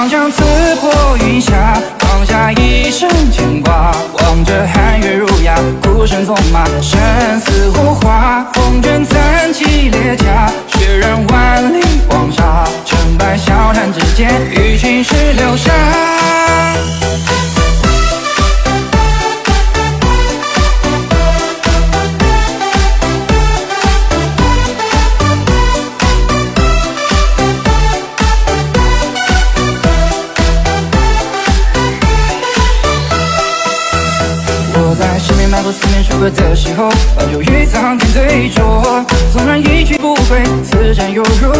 长枪刺破云霞，放下一生牵挂。望着寒月如牙，孤身纵马，生死无话。风卷残骑列甲，血染万里黄沙。成败笑谈之间，与青史留下。在十面埋伏，四面楚歌的时候，把酒与苍天对酌。纵然一去不回，此战又如。